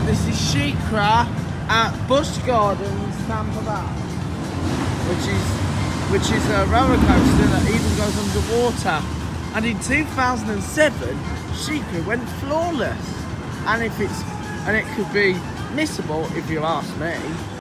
This is SheiKra at Busch Gardens, Tampa Bay, which is which is a roller coaster that even goes underwater. And in 2007, SheiKra went floorless. And if it's and it could be missable if you ask me.